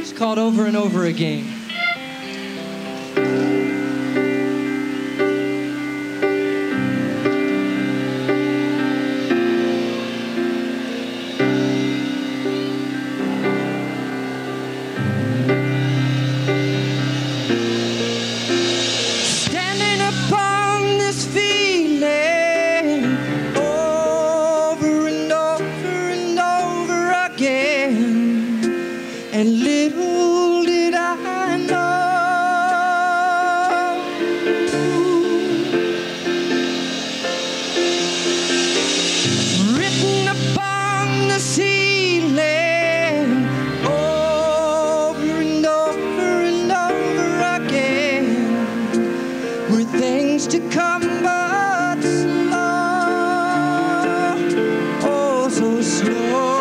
It's called Over and Over Again. little did I know. Written upon the ceiling, over and over and over again, were things to come but slow, oh so slow.